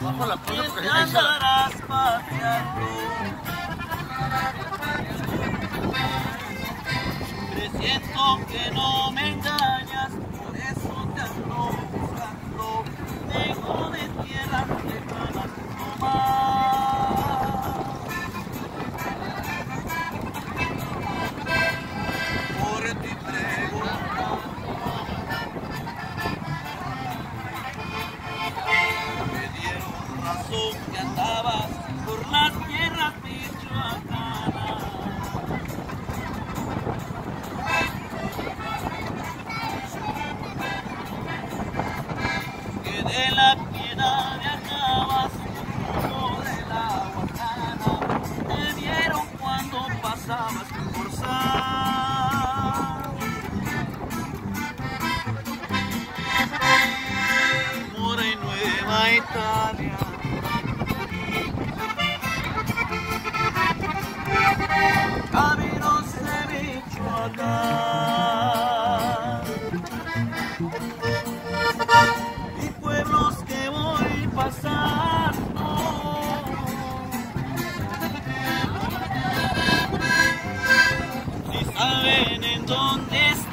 Abajo la puya porque ahí andarás paseando. Presiento que no me engañas, Que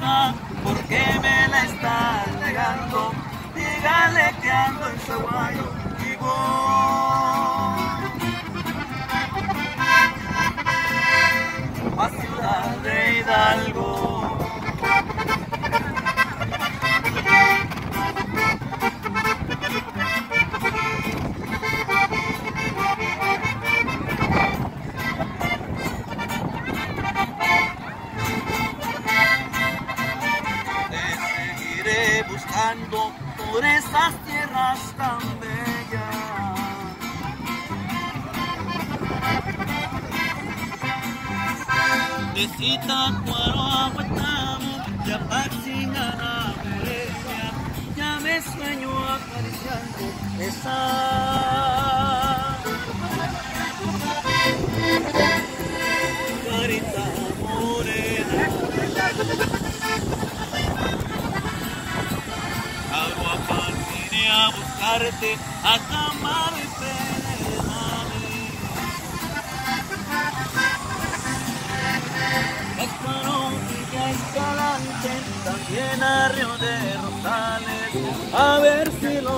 dónde está, por qué me la están negando, díganle que ando en Zaguayo y voy buscando por esas tierras tan bellas. De Zitácuaro a Guantánamo, ya Paxingana, Grecia, ya me sueño acariciando esa a buscarte a Camaro y Pedernales. Cascarón y ya Escalante, también a Río de Rosales, a ver si lo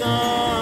Welcome.